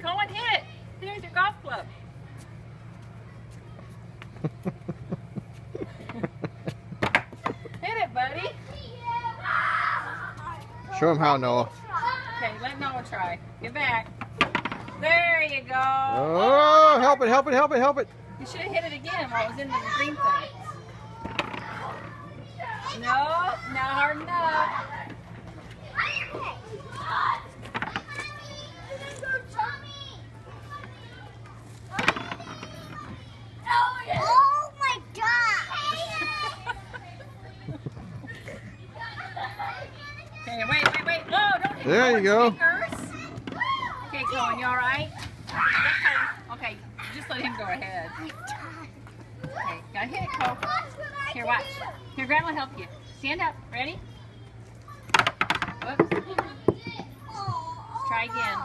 It, Cohen, hit it. There's your golf club. hit it, buddy. Show him how, Noah. Okay, let Noah try. Get back. There you go. Oh, help it, help it, help it, help it. You should have hit it again while it was in the green thing. No, not hard enough. Okay, wait, wait, wait. Oh, don't hit There you go. fingers. Okay, Cohen, you all right? Okay, okay, just let him go ahead. Okay, gotta hit it, Cohen. Here, watch. Here, Grandma will help you. Stand up. Ready? Whoops. Try again.